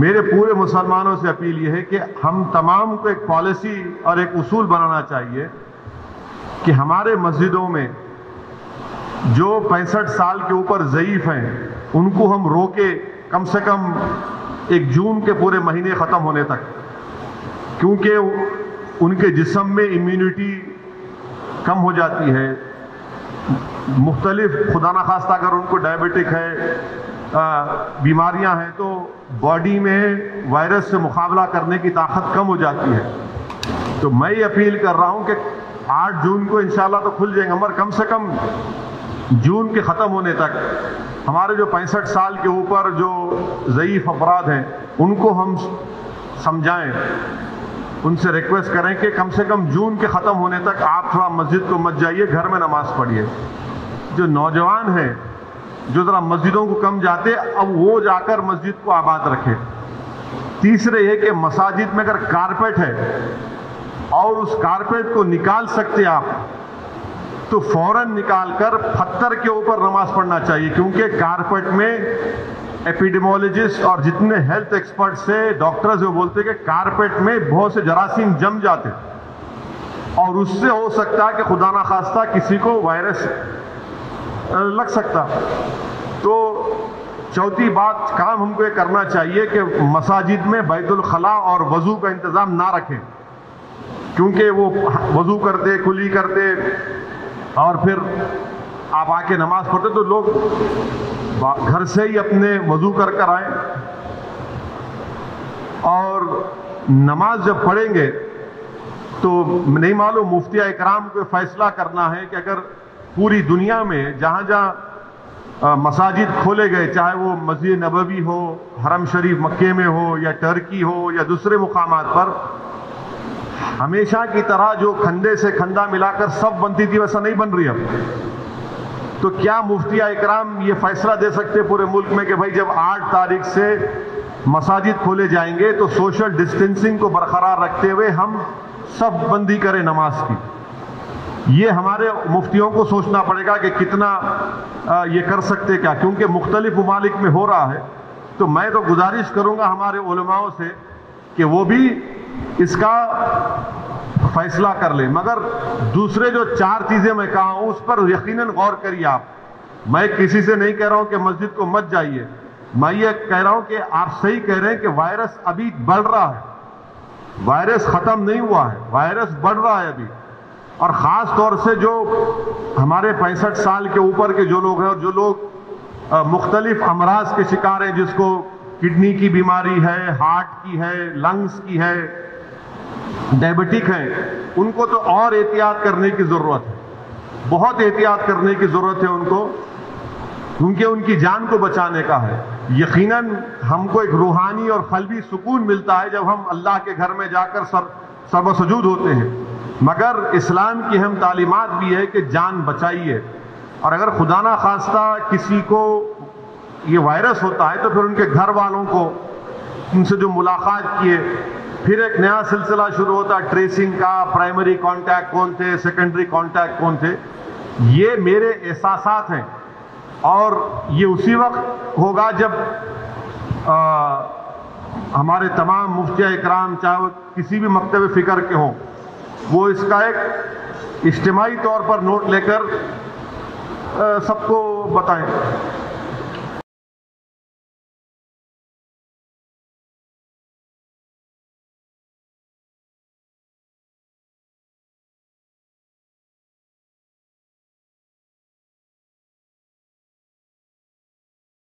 मेरे पूरे मुसलमानों से अपील यह है कि हम तमाम को एक पॉलिसी और एक उसूल बनाना चाहिए कि हमारे मस्जिदों में जो पैंसठ साल के ऊपर ज़यीफ़ हैं, उनको हम रोके कम से कम एक जून के पूरे महीने ख़त्म होने तक। क्योंकि उनके जिसम में इम्यूनिटी कम हो जाती है। मुख्तलिफ़ खुदा न खास्ता अगर उनको डायबिटिक है बीमारियाँ हैं तो बॉडी में वायरस से मुकाबला करने की ताकत कम हो जाती है। तो मैं ये अपील कर रहा हूँ कि 8 जून को इंशाल्लाह तो खुल जाएँगे, मगर कम से कम जून के ख़त्म होने तक हमारे जो पैंसठ साल के ऊपर जो ज़यीफ़ अफराद हैं, उनको हम समझाएँ। उनसे रिक्वेस्ट करें कि कम से कम जून के ख़त्म होने तक आप थोड़ा मस्जिद को मत जाइए, घर में नमाज़ पढ़िए। जो नौजवान हैं जो ज़रा मस्जिदों को कम जाते, अब वो जाकर मस्जिद को आबाद रखे। तीसरे ये कि मसाजिद में अगर कारपेट है और उस कारपेट को निकाल सकते आप तो फ़ौरन निकालकर पत्थर के ऊपर नमाज़ पढ़ना चाहिए, क्योंकि कारपेट में एपिडेमोलॉजिस्ट और जितने हेल्थ एक्सपर्ट से डॉक्टर्स वो बोलते हैं कि कारपेट में बहुत से जरासीम जम जाते और उससे हो सकता है कि खुदा ना खास्ता किसी को वायरस लग सकता। तो चौथी बात, काम हमको ये करना चाहिए कि मसाजिद में बैतुल खला और वज़ू का इंतज़ाम ना रखें। क्योंकि वो वज़ू करते, कुली करते, और फिर आप आके नमाज़ पढ़ते तो लोग घर से ही अपने वज़ू कर कर आए। और नमाज़ जब पढ़ेंगे तो नहीं मालूम मुफ्ती इकराम को फैसला करना है कि अगर पूरी दुनिया में जहाँ जहाँ मसाजिद खोले गए, चाहे वो मस्जिद नबवी हो, हरम शरीफ मक्के में हो, या टर्की हो, या दूसरे मुकाम पर, हमेशा की तरह जो खंडे से खंदा मिलाकर सब बनती थी, वैसा नहीं बन रही अब। तो क्या मुफ्तिया इकराम ये फैसला दे सकते पूरे मुल्क में कि भाई जब आठ तारीख से मसाजिद खोले जाएँगे तो सोशल डिस्टेंसिंग को बरकरार रखते हुए हम सब बंदी करें नमाज़ की। ये हमारे मुफ्तियों को सोचना पड़ेगा कि कितना ये कर सकते क्या? क्योंकि मुख्तलिफ़ ममालिक में हो रहा है तो मैं तो गुजारिश करूँगा हमारे उलमाओं से कि वो भी इसका फैसला कर ले। मगर दूसरे जो चार चीज़ें मैं कहा हूँ, उस पर यकीनन गौर करिए आप। मैं किसी से नहीं कह रहा हूँ कि मस्जिद को मत जाइए। मैं ये कह रहा हूँ कि आप सही कह रहे हैं कि वायरस अभी बढ़ रहा है। वायरस खत्म नहीं हुआ है, वायरस बढ़ रहा है अभी। और खास तौर से जो हमारे पैंसठ साल के ऊपर के जो लोग हैं और जो लोग मुख्तलिफ़ अमराज के शिकार हैं जिसको किडनी की बीमारी है, हार्ट की है, लंग्स की है, डायबिटिक है, उनको तो और एहतियात करने की ज़रूरत है। बहुत एहतियात करने की ज़रूरत है उनको, क्योंकि उनकी जान को बचाने का है। यकीनन हमको एक रूहानी और कलबी सुकून मिलता है जब हम अल्लाह के घर में जाकर सर सर्वसजूद होते हैं। मगर इस्लाम की हम तालीमत भी है कि जान बचाइए। और अगर खुदा ना खास्ता किसी को ये वायरस होता है तो फिर उनके घर वालों को उनसे जो मुलाकात किए फिर एक नया सिलसिला शुरू होता ट्रेसिंग का प्राइमरी कांटेक्ट कौन थे सेकेंडरी कांटेक्ट कौन थे। ये मेरे एहसास हैं। और ये उसी वक्त होगा जब आ, हमारे तमाम मुफ्तिया इकराम चाहे किसी भी मकतब फ़िक्र के हों वो इसका एक इज्तमाही तौर पर नोट लेकर सबको बताएँ।